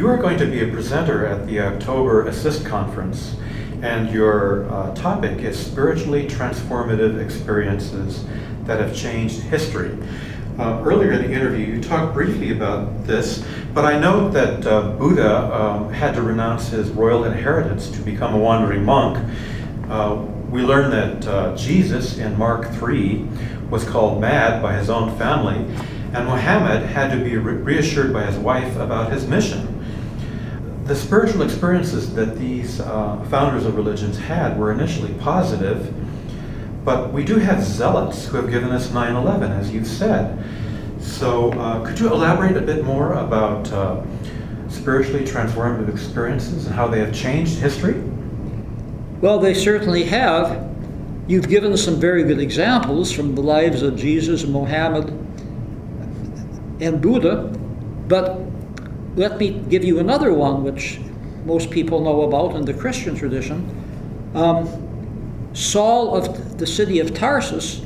you are going to be a presenter at the October ACISTE Conference, and your uh, topic is spiritually transformative experiences that have changed history. Uh, earlier in the interview, you talked briefly about this, but I note that uh, Buddha um, had to renounce his royal inheritance to become a wandering monk. Uh, we learn that uh, Jesus in Mark 3 was called mad by his own family, and Muhammad had to be re reassured by his wife about his mission. The spiritual experiences that these uh, founders of religions had were initially positive, but we do have zealots who have given us 9 11, as you've said. So, uh, could you elaborate a bit more about uh, spiritually transformative experiences and how they have changed history? Well, they certainly have. You've given some very good examples from the lives of Jesus, Mohammed, and Buddha, but let me give you another one which most people know about in the Christian tradition. Um, Saul of the city of Tarsus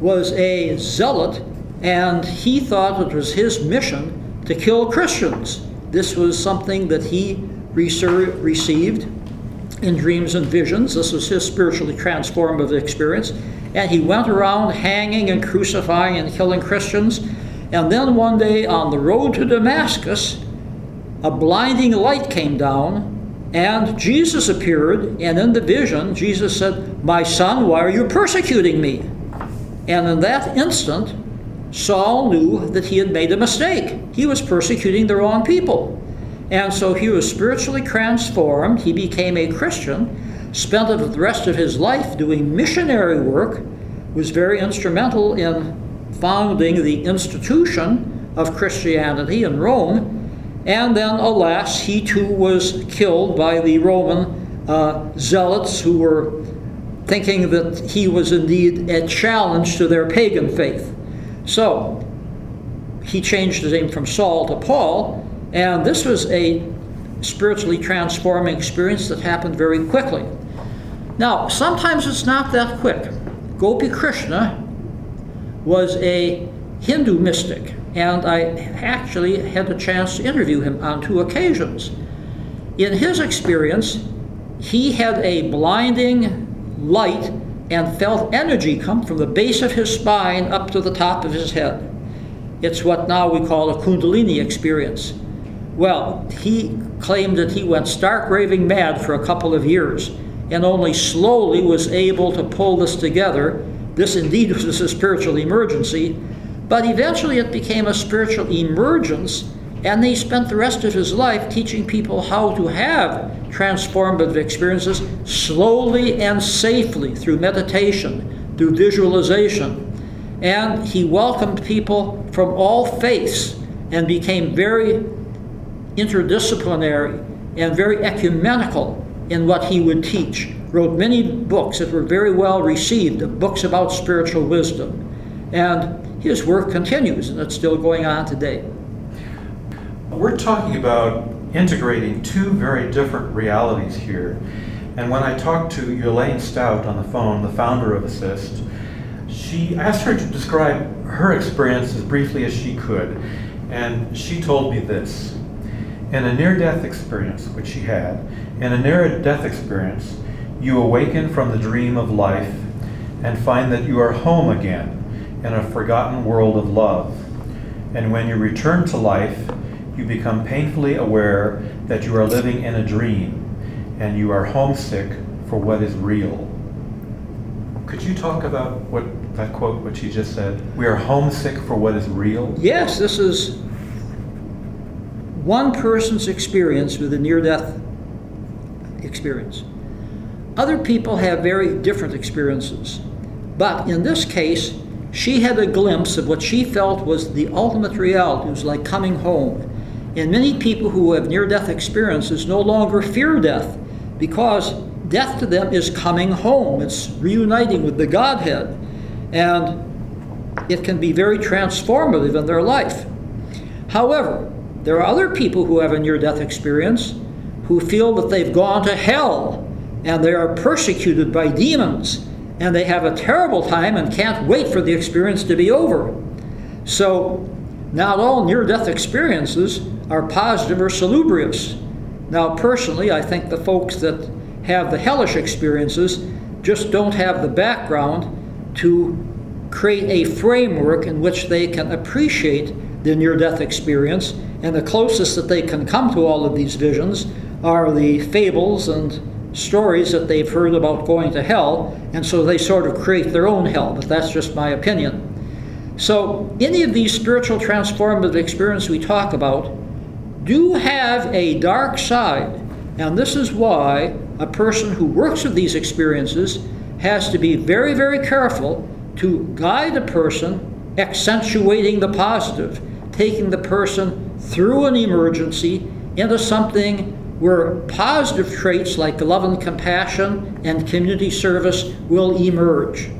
was a zealot, and he thought it was his mission to kill Christians. This was something that he received in dreams and visions. This was his spiritually transformative experience. And he went around hanging and crucifying and killing Christians. And then one day on the road to Damascus, a blinding light came down and Jesus appeared. And in the vision, Jesus said, My son, why are you persecuting me? And in that instant, Saul knew that he had made a mistake. He was persecuting the wrong people. And so he was spiritually transformed. He became a Christian, spent the rest of his life doing missionary work, was very instrumental in founding the institution of Christianity in Rome. And then, alas, he too was killed by the Roman uh, zealots who were thinking that he was indeed a challenge to their pagan faith. So, he changed his name from Saul to Paul, and this was a spiritually transforming experience that happened very quickly. Now, sometimes it's not that quick. Gopi Krishna was a Hindu mystic, and I actually had a chance to interview him on two occasions. In his experience, he had a blinding light and felt energy come from the base of his spine up to the top of his head. It's what now we call a Kundalini experience. Well, he claimed that he went stark raving mad for a couple of years and only slowly was able to pull this together. This indeed was a spiritual emergency, but eventually it became a spiritual emergence, and he spent the rest of his life teaching people how to have transformative experiences slowly and safely through meditation, through visualization. And he welcomed people from all faiths and became very interdisciplinary and very ecumenical in what he would teach. Wrote many books that were very well received, books about spiritual wisdom. And his work continues, and it's still going on today. We're talking about integrating two very different realities here. And when I talked to Yolaine Stout on the phone, the founder of ACISTE, she asked her to describe her experience as briefly as she could. And she told me this in a near death experience, which she had, in a near death experience, you awaken from the dream of life and find that you are home again in a forgotten world of love. And when you return to life, you become painfully aware that you are living in a dream and you are homesick for what is real. Could you talk about what that quote, what she just said? We are homesick for what is real? Yes, this is one person's experience with a near death experience. Other people have very different experiences. But in this case, she had a glimpse of what she felt was the ultimate reality. It was like coming home. And many people who have near death experiences no longer fear death because death to them is coming home. It's reuniting with the Godhead. And it can be very transformative in their life. However, there are other people who have a near death experience who feel that they've gone to hell and they are persecuted by demons and they have a terrible time and can't wait for the experience to be over. So not all near death experiences are positive or salubrious. Now, personally, I think the folks that have the hellish experiences just don't have the background to create a framework in which they can appreciate the near death experience. And the closest that they can come to all of these visions are the fables and stories that they've heard about going to hell, and so they sort of create their own hell, but that's just my opinion. So, any of these spiritual transformative experiences we talk about do have a dark side, and this is why a person who works with these experiences has to be very, very careful to guide a person accentuating the positive, taking the person through an emergency into something where positive traits like love and compassion and community service will emerge.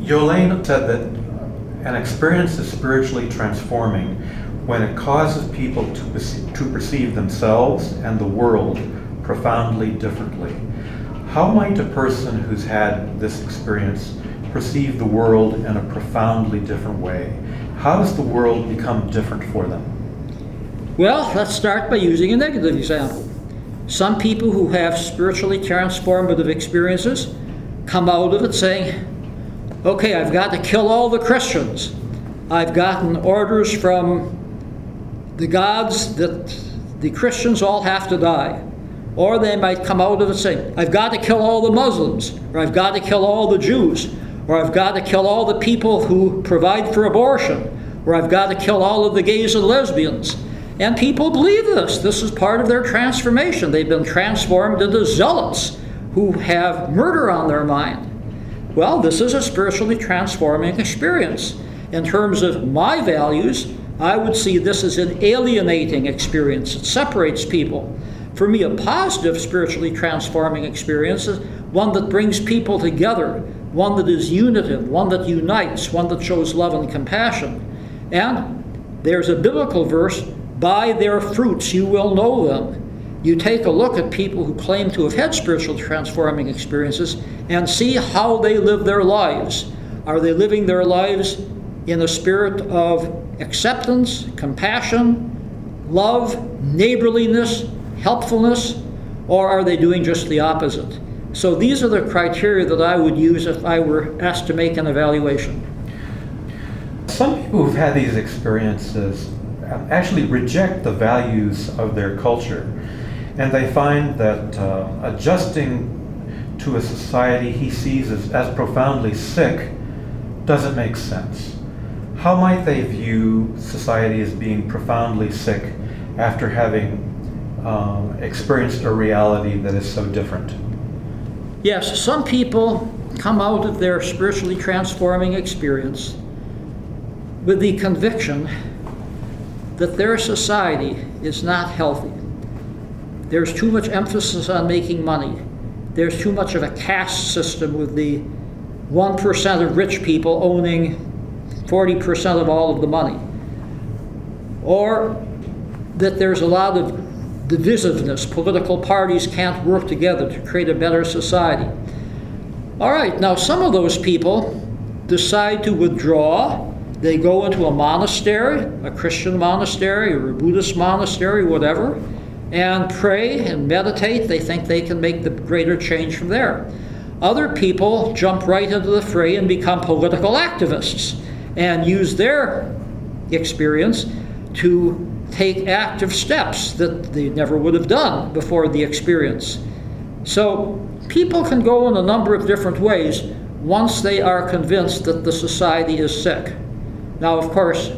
Yolaine said that an experience is spiritually transforming when it causes people to, to perceive themselves and the world profoundly differently. How might a person who's had this experience perceive the world in a profoundly different way? How does the world become different for them? Well, let's start by using a negative example. Some people who have spiritually transformative experiences come out of it saying, okay, I've got to kill all the Christians. I've gotten orders from the gods that the Christians all have to die. Or they might come out of it saying, I've got to kill all the Muslims, or I've got to kill all the Jews, or I've got to kill all the people who provide for abortion, or I've got to kill all of the gays and lesbians. And people believe this. This is part of their transformation. They've been transformed into zealots who have murder on their mind. Well, this is a spiritually transforming experience. In terms of my values, I would see this as an alienating experience. It separates people. For me, a positive spiritually transforming experience is one that brings people together, one that is unitive, one that unites, one that shows love and compassion. And there's a biblical verse by their fruits you will know them. You take a look at people who claim to have had spiritual transforming experiences and see how they live their lives. Are they living their lives in a spirit of acceptance, compassion, love, neighborliness, helpfulness, or are they doing just the opposite? So these are the criteria that I would use if I were asked to make an evaluation. Some people who've had these experiences actually reject the values of their culture. And they find that uh, adjusting to a society he sees as, as profoundly sick doesn't make sense. How might they view society as being profoundly sick after having um, experienced a reality that is so different? Yes, some people come out of their spiritually transforming experience with the conviction that their society is not healthy. There's too much emphasis on making money. There's too much of a caste system with the 1% of rich people owning 40% of all of the money. Or that there's a lot of divisiveness. Political parties can't work together to create a better society. All right, now some of those people decide to withdraw they go into a monastery, a Christian monastery or a Buddhist monastery, whatever, and pray and meditate. They think they can make the greater change from there. Other people jump right into the fray and become political activists and use their experience to take active steps that they never would have done before the experience. So people can go in a number of different ways once they are convinced that the society is sick. Now, of course,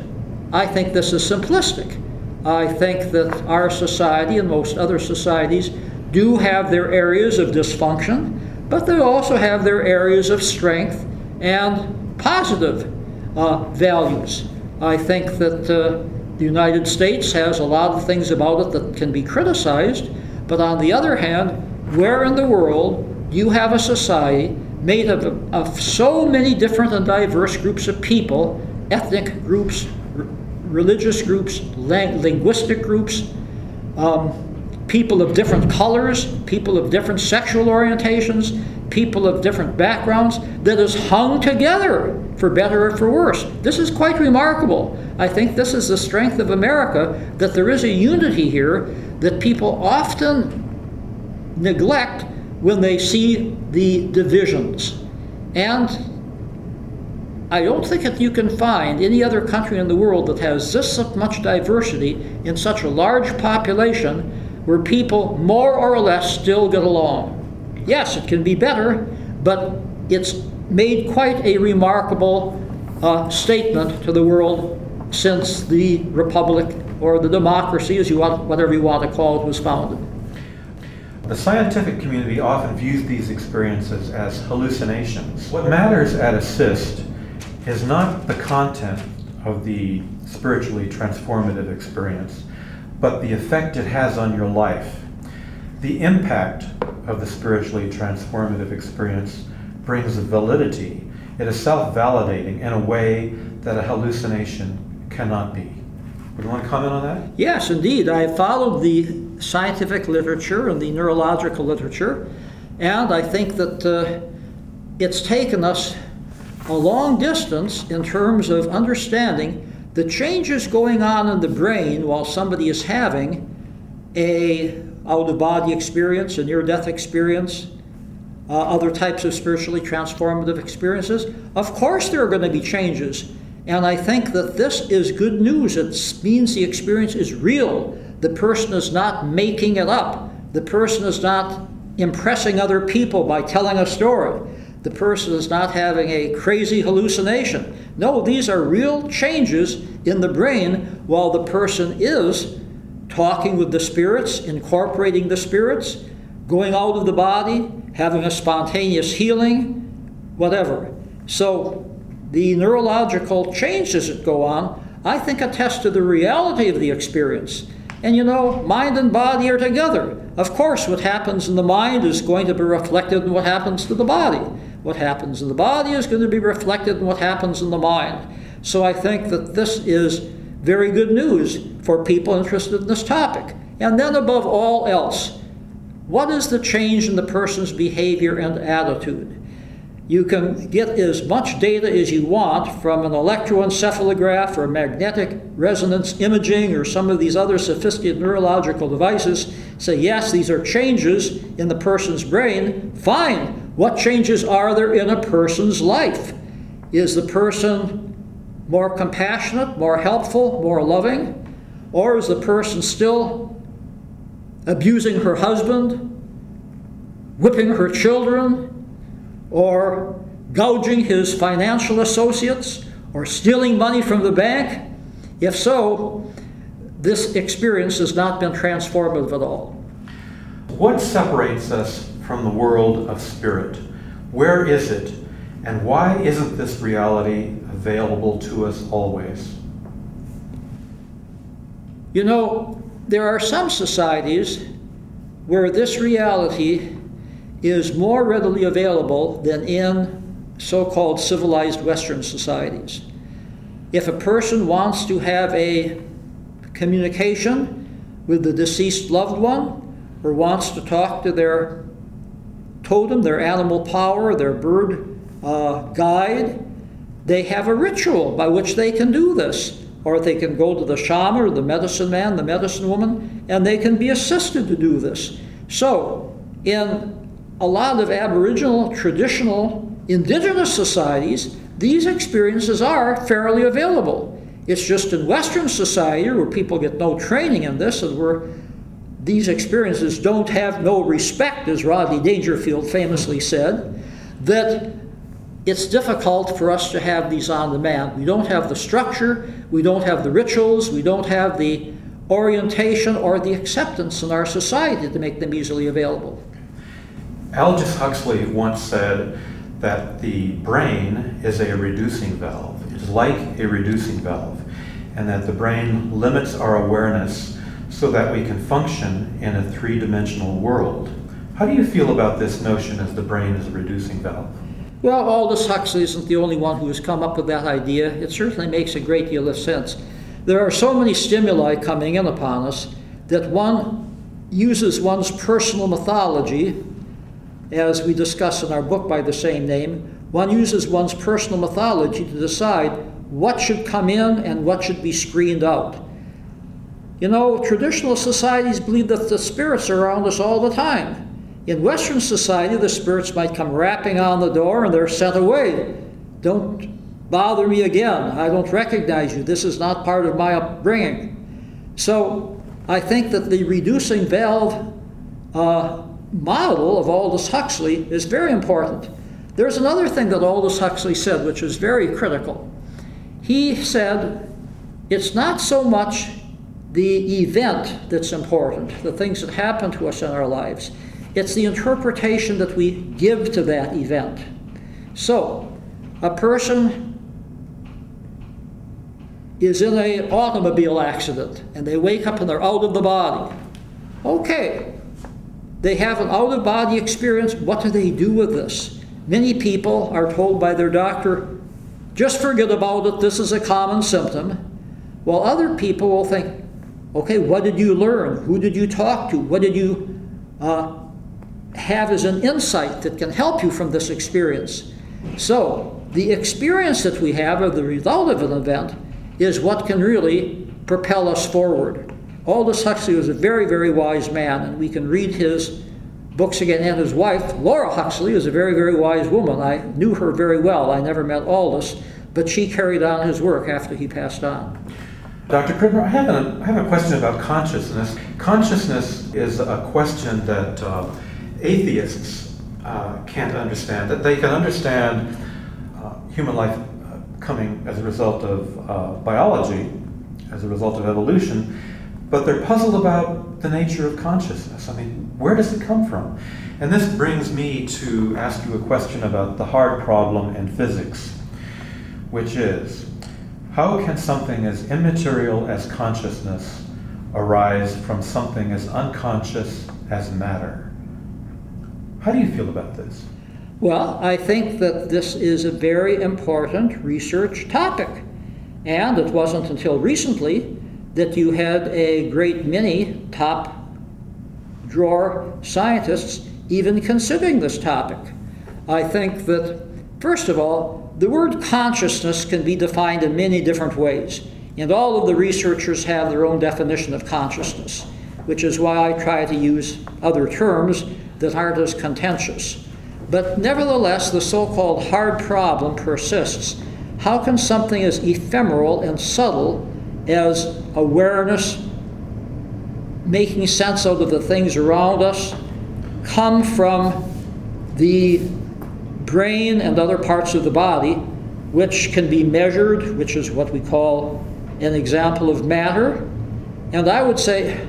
I think this is simplistic. I think that our society and most other societies do have their areas of dysfunction, but they also have their areas of strength and positive uh, values. I think that uh, the United States has a lot of things about it that can be criticized, but on the other hand, where in the world you have a society made of, of so many different and diverse groups of people ethnic groups, religious groups, linguistic groups, um, people of different colors, people of different sexual orientations, people of different backgrounds that is hung together for better or for worse. This is quite remarkable. I think this is the strength of America that there is a unity here that people often neglect when they see the divisions. And I don't think that you can find any other country in the world that has this much diversity in such a large population where people more or less still get along. Yes, it can be better, but it's made quite a remarkable uh, statement to the world since the republic or the democracy, as you want, whatever you want to call it, was founded. The scientific community often views these experiences as hallucinations. What matters at ACISTE is not the content of the spiritually transformative experience, but the effect it has on your life. The impact of the spiritually transformative experience brings validity. It is self validating in a way that a hallucination cannot be. Would you want to comment on that? Yes, indeed. I followed the scientific literature and the neurological literature, and I think that uh, it's taken us a long distance in terms of understanding the changes going on in the brain while somebody is having a out of body experience, a near death experience, uh, other types of spiritually transformative experiences. Of course, there are going to be changes and I think that this is good news. It means the experience is real. The person is not making it up. The person is not impressing other people by telling a story. The person is not having a crazy hallucination. No, these are real changes in the brain while the person is talking with the spirits, incorporating the spirits, going out of the body, having a spontaneous healing, whatever. So the neurological changes that go on, I think attest to the reality of the experience. And you know, mind and body are together. Of course, what happens in the mind is going to be reflected in what happens to the body. What happens in the body is going to be reflected in what happens in the mind. So I think that this is very good news for people interested in this topic. And then, above all else, what is the change in the person's behavior and attitude? You can get as much data as you want from an electroencephalograph or magnetic resonance imaging or some of these other sophisticated neurological devices. Say, yes, these are changes in the person's brain. Fine. What changes are there in a person's life? Is the person more compassionate, more helpful, more loving? Or is the person still abusing her husband, whipping her children, or gouging his financial associates or stealing money from the bank? If so, this experience has not been transformative at all. What separates us from the world of spirit? Where is it? And why isn't this reality available to us always? You know, there are some societies where this reality is more readily available than in so called civilized Western societies. If a person wants to have a communication with the deceased loved one, or wants to talk to their totem, their animal power, their bird uh, guide, they have a ritual by which they can do this. Or they can go to the shaman or the medicine man, the medicine woman, and they can be assisted to do this. So, in a lot of Aboriginal, traditional, indigenous societies, these experiences are fairly available. It's just in Western society where people get no training in this and where these experiences don't have no respect, as Rodney Dangerfield famously said, that it's difficult for us to have these on demand. We don't have the structure, we don't have the rituals, we don't have the orientation or the acceptance in our society to make them easily available. Aldous Huxley once said that the brain is a reducing valve. It is like a reducing valve, and that the brain limits our awareness so that we can function in a three dimensional world. How do you feel about this notion as the brain is a reducing valve? Well, Aldous Huxley isn't the only one who has come up with that idea. It certainly makes a great deal of sense. There are so many stimuli coming in upon us that one uses one's personal mythology, as we discuss in our book by the same name, one uses one's personal mythology to decide what should come in and what should be screened out. You know, traditional societies believe that the spirits are around us all the time. In Western society, the spirits might come rapping on the door and they're sent away. Don't bother me again. I don't recognize you. This is not part of my upbringing. So I think that the reducing valve uh, model of Aldous Huxley is very important. There's another thing that Aldous Huxley said, which is very critical. He said, It's not so much the event that's important, the things that happen to us in our lives, it's the interpretation that we give to that event. So, a person is in an automobile accident and they wake up and they're out of the body. Okay, they have an out of body experience. What do they do with this? Many people are told by their doctor, just forget about it, this is a common symptom. While other people will think, okay, what did you learn? Who did you talk to? What did you uh, have as an insight that can help you from this experience? So, the experience that we have or the result of an event is what can really propel us forward. Aldous Huxley was a very, very wise man, and we can read his books again. And his wife, Laura Huxley, is a very, very wise woman. I knew her very well. I never met Aldous, but she carried on his work after he passed on. Dr. Krippner, I have, have a question about consciousness. Consciousness is a question that uh, atheists uh, can't understand. That they can understand uh, human life uh, coming as a result of uh, biology, as a result of evolution, but they're puzzled about the nature of consciousness. I mean, where does it come from? And this brings me to ask you a question about the hard problem in physics, which is how can something as immaterial as consciousness arise from something as unconscious as matter? How do you feel about this? Well, I think that this is a very important research topic. And it wasn't until recently that you had a great many top drawer scientists even considering this topic. I think that, first of all, the word consciousness can be defined in many different ways, and all of the researchers have their own definition of consciousness, which is why I try to use other terms that aren't as contentious. But nevertheless, the so called hard problem persists. How can something as ephemeral and subtle as awareness, making sense out of the things around us, come from the brain and other parts of the body, which can be measured, which is what we call an example of matter. And I would say,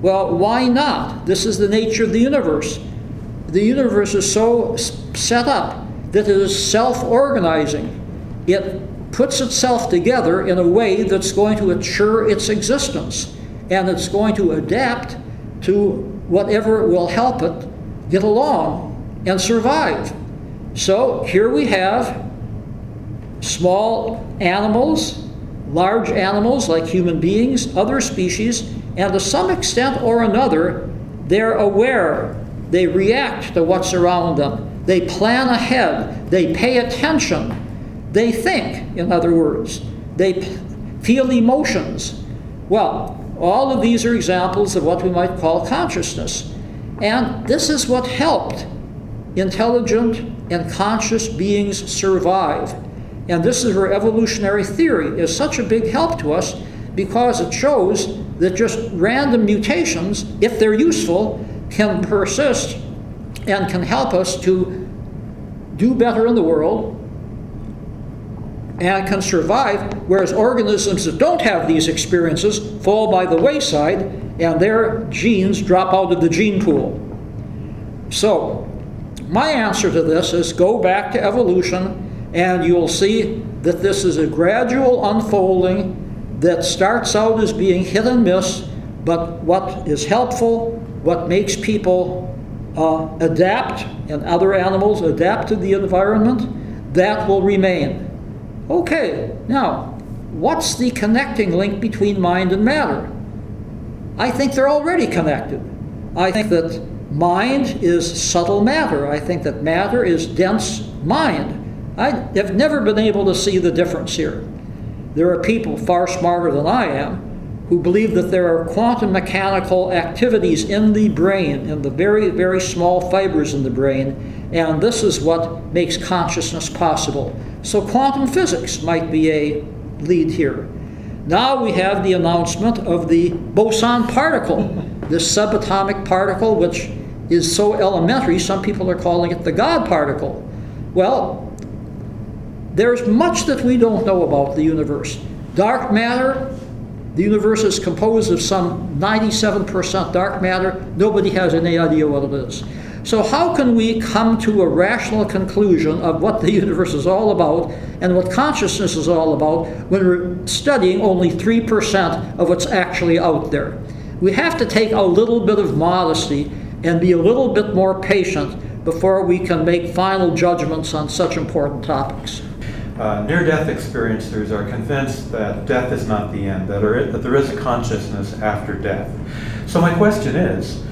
well, why not? This is the nature of the universe. The universe is so set up that it is self organizing. It puts itself together in a way that's going to assure its existence and it's going to adapt to whatever will help it get along and survive. So here we have small animals, large animals like human beings, other species, and to some extent or another, they're aware. They react to what's around them. They plan ahead. They pay attention they think, in other words. They feel emotions. Well, all of these are examples of what we might call consciousness. And this is what helped intelligent and conscious beings survive. And this is where evolutionary theory is such a big help to us because it shows that just random mutations, if they're useful, can persist and can help us to do better in the world and can survive, whereas organisms that don't have these experiences fall by the wayside and their genes drop out of the gene pool. So, my answer to this is go back to evolution, and you'll see that this is a gradual unfolding that starts out as being hit and miss, but what is helpful, what makes people uh, adapt, and other animals adapt to the environment, that will remain. Okay, now, what's the connecting link between mind and matter? I think they're already connected. I think that mind is subtle matter. I think that matter is dense mind. I have never been able to see the difference here. There are people far smarter than I am who believe that there are quantum mechanical activities in the brain, in the very, very small fibers in the brain, and this is what makes consciousness possible. So, quantum physics might be a lead here. Now we have the announcement of the boson particle, this subatomic particle, which is so elementary, some people are calling it the God particle. Well, there's much that we don't know about the universe. Dark matter, the universe is composed of some 97% dark matter. Nobody has any idea what it is. So, how can we come to a rational conclusion of what the universe is all about and what consciousness is all about when we're studying only 3% of what's actually out there? We have to take a little bit of modesty and be a little bit more patient before we can make final judgments on such important topics. Uh, near death experiencers are convinced that death is not the end, that, are, that there is a consciousness after death. So, my question is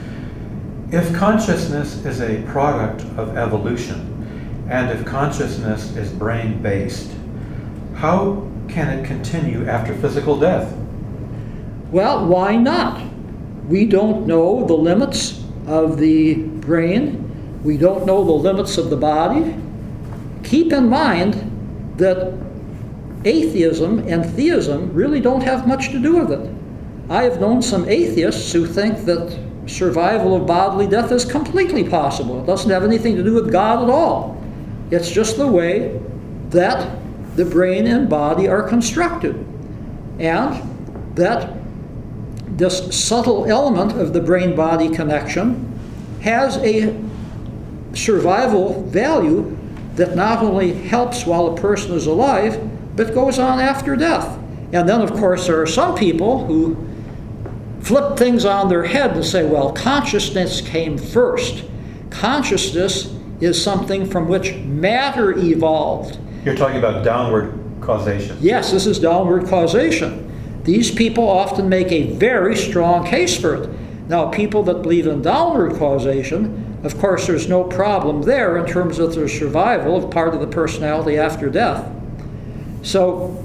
if consciousness is a product of evolution, and if consciousness is brain based, how can it continue after physical death? Well, why not? We don't know the limits of the brain, we don't know the limits of the body. Keep in mind that atheism and theism really don't have much to do with it. I have known some atheists who think that survival of bodily death is completely possible. It doesn't have anything to do with God at all. It's just the way that the brain and body are constructed. And that this subtle element of the brain body connection has a survival value that not only helps while a person is alive, but goes on after death. And then, of course, there are some people who flip things on their head and say, well, consciousness came first. Consciousness is something from which matter evolved. You're talking about downward causation. Yes, this is downward causation. These people often make a very strong case for it. Now, people that believe in downward causation, of course, there's no problem there in terms of their survival of part of the personality after death. So,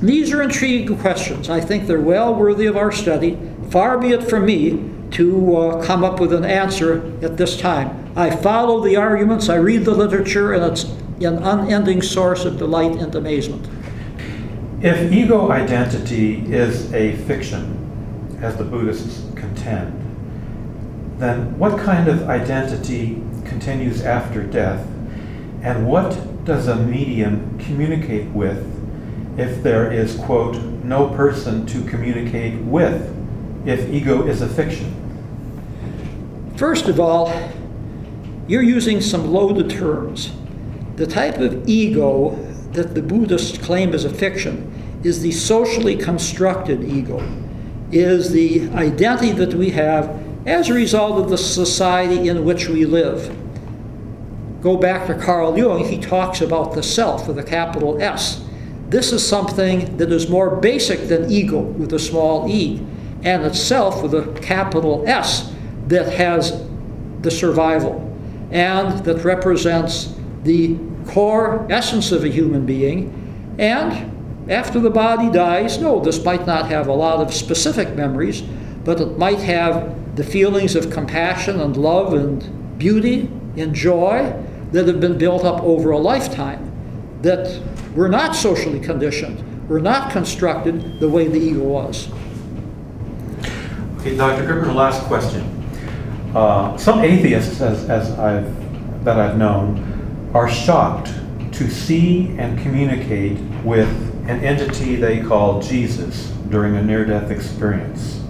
these are intriguing questions. I think they're well worthy of our study. Far be it from me to uh, come up with an answer at this time. I follow the arguments, I read the literature, and it's an unending source of delight and amazement. If ego identity is a fiction, as the Buddhists contend, then what kind of identity continues after death, and what does a medium communicate with if there is, quote, no person to communicate with? if ego is a fiction? First of all, you're using some loaded terms. The type of ego that the Buddhists claim is a fiction is the socially constructed ego, is the identity that we have as a result of the society in which we live. Go back to Carl Jung, he talks about the self with a capital S. This is something that is more basic than ego with a small e and itself with a capital S that has the survival and that represents the core essence of a human being. And after the body dies, no, this might not have a lot of specific memories, but it might have the feelings of compassion and love and beauty and joy that have been built up over a lifetime that were not socially conditioned, were not constructed the way the ego was. Okay, Dr. Krippner, last question. Uh, some atheists, as, as I've, that I've known, are shocked to see and communicate with an entity they call Jesus during a near death experience.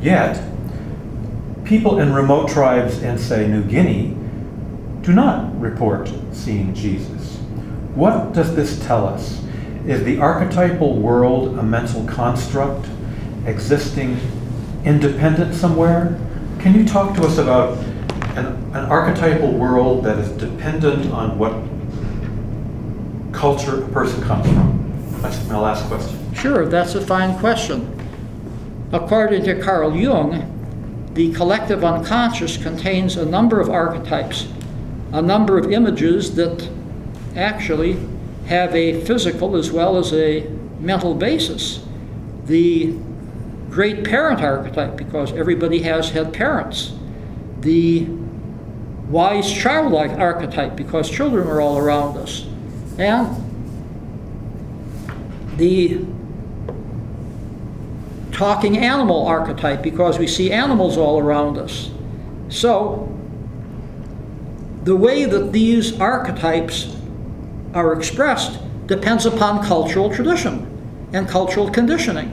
Yet, people in remote tribes in, say, New Guinea do not report seeing Jesus. What does this tell us? Is the archetypal world a mental construct existing independent somewhere. Can you talk to us about an, an archetypal world that is dependent on what culture a person comes from? That's my last question. Sure, that's a fine question. According to Carl Jung, the collective unconscious contains a number of archetypes, a number of images that actually have a physical as well as a mental basis. The great parent archetype, because everybody has had parents. The wise childlike archetype, because children are all around us. And the talking animal archetype, because we see animals all around us. So, the way that these archetypes are expressed depends upon cultural tradition and cultural conditioning.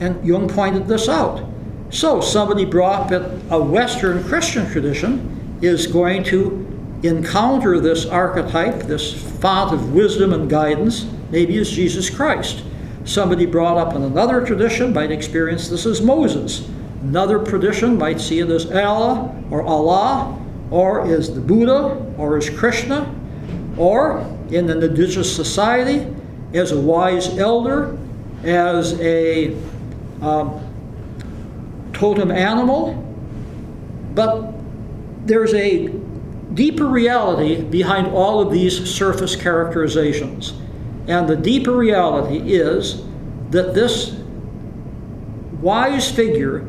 And Jung pointed this out. So, somebody brought up a Western Christian tradition is going to encounter this archetype, this font of wisdom and guidance, maybe as Jesus Christ. Somebody brought up in another tradition might experience this as Moses. Another tradition might see it as Allah or Allah, or as the Buddha, or as Krishna, or in an indigenous society as a wise elder, as a um, totem animal. But there's a deeper reality behind all of these surface characterizations. And the deeper reality is that this wise figure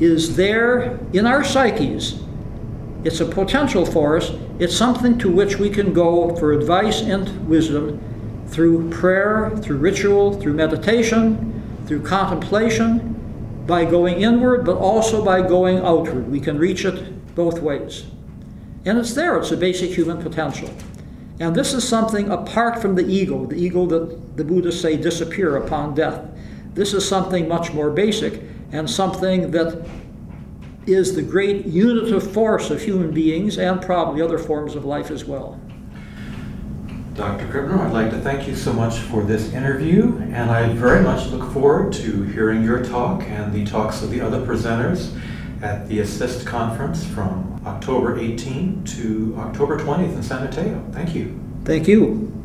is there in our psyches. It's a potential for us. It's something to which we can go for advice and wisdom through prayer, through ritual, through meditation, through contemplation, by going inward, but also by going outward. We can reach it both ways. And it's there, it's a basic human potential. And this is something apart from the ego, the ego that the Buddhists say disappear upon death. This is something much more basic and something that is the great unitive force of human beings and probably other forms of life as well. Dr. Krippner, I'd like to thank you so much for this interview, and I very much look forward to hearing your talk and the talks of the other presenters at the ACISTE Conference from October 18 to October 20th in San Mateo. Thank you. Thank you.